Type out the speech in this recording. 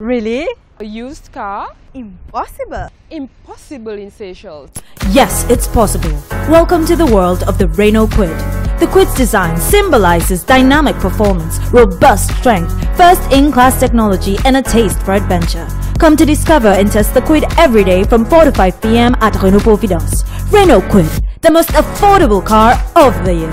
Really? A used car? Impossible. Impossible in Seychelles. Yes, it's possible. Welcome to the world of the Renault Kwid. The Kwid's design symbolizes dynamic performance, robust strength, first-in-class technology and a taste for adventure. Come to discover and test the Kwid every day from 4 to 5 p.m. at Renault Providence. Renault Quid, the most affordable car of the year.